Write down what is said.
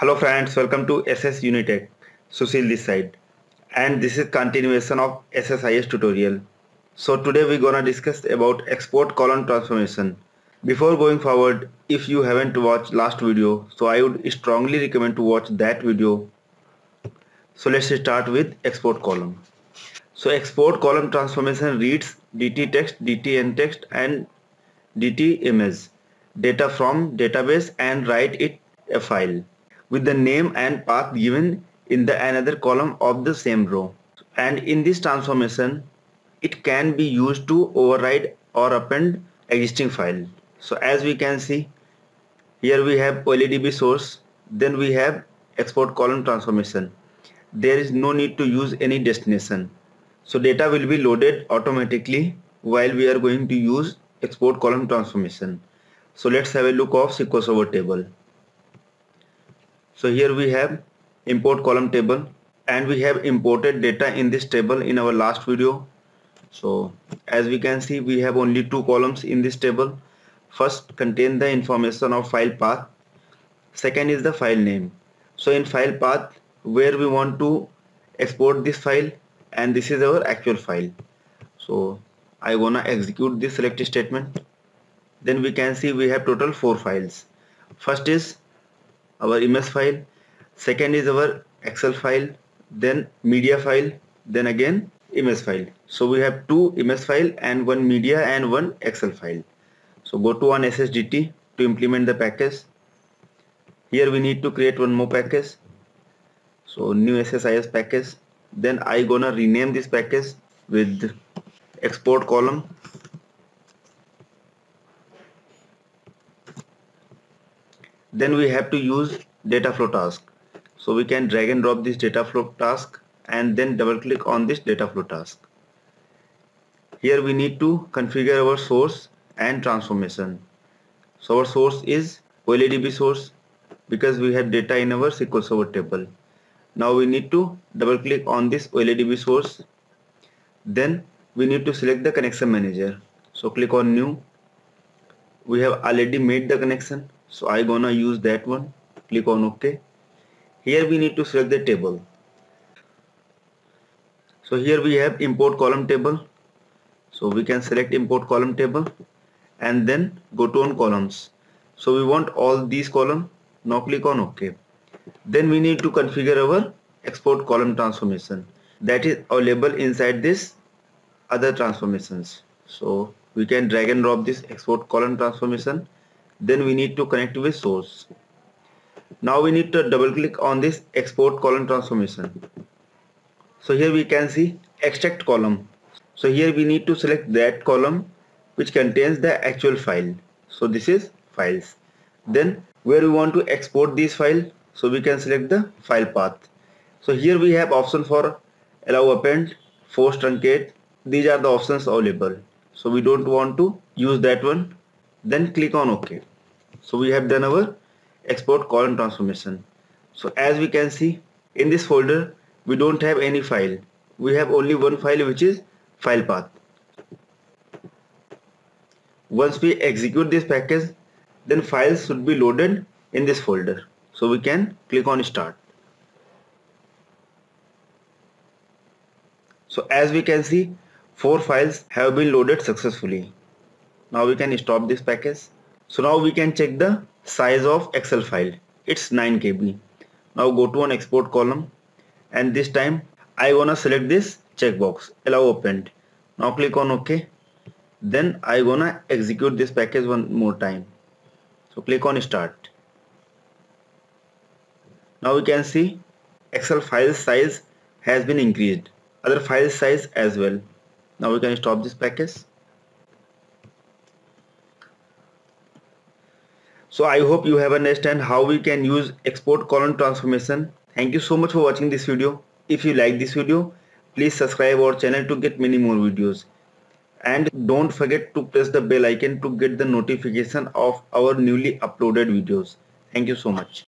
Hello friends, welcome to SS Unitech. Sushil this side. And this is continuation of SSIS tutorial. So today we're gonna discuss about export column transformation. Before going forward, if you haven't watched last video, so I would strongly recommend to watch that video. So let's start with export column. So export column transformation reads DT text, DTN text and DT image data from database and write it a file with the name and path given in the another column of the same row. And in this transformation it can be used to override or append existing file. So as we can see here we have OLEDB source then we have export column transformation. There is no need to use any destination. So data will be loaded automatically while we are going to use export column transformation. So let's have a look of SQL Server table. So here we have import column table and we have imported data in this table in our last video. So as we can see we have only two columns in this table. First contain the information of file path. Second is the file name. So in file path where we want to export this file and this is our actual file. So I wanna execute this select statement then we can see we have total four files first is our image file. Second is our excel file then media file then again image file. So we have two image file and one media and one excel file. So go to one ssdt to implement the package. Here we need to create one more package. So new ssis package. Then i gonna rename this package with export column then we have to use data flow task. So we can drag and drop this data flow task and then double click on this data flow task. Here we need to configure our source and transformation. So our source is OLEDB source because we have data in our SQL Server table. Now we need to double click on this OLEDB source. Then we need to select the connection manager. So click on new. We have already made the connection so I gonna use that one. Click on OK. Here we need to select the table. So here we have import column table. So we can select import column table and then go to on columns. So we want all these column. Now click on OK. Then we need to configure our export column transformation. That is available inside this other transformations. So we can drag and drop this export column transformation then we need to connect with source. Now we need to double click on this export column transformation. So here we can see extract column. So here we need to select that column which contains the actual file. So this is files. Then where we want to export this file so we can select the file path. So here we have option for allow append force truncate. These are the options available. So we don't want to use that one then click on OK. So we have done our export column transformation. So as we can see in this folder we don't have any file. We have only one file which is file path. Once we execute this package then files should be loaded in this folder. So we can click on start. So as we can see four files have been loaded successfully now we can stop this package. So now we can check the size of excel file. It's 9 kb. Now go to an export column. And this time I wanna select this checkbox. Allow append now click on ok. Then I wanna execute this package one more time. So click on start. Now we can see excel file size has been increased. Other file size as well. Now we can stop this package so i hope you have understand how we can use export column transformation. Thank you so much for watching this video. If you like this video please subscribe our channel to get many more videos. And don't forget to press the bell icon to get the notification of our newly uploaded videos. Thank you so much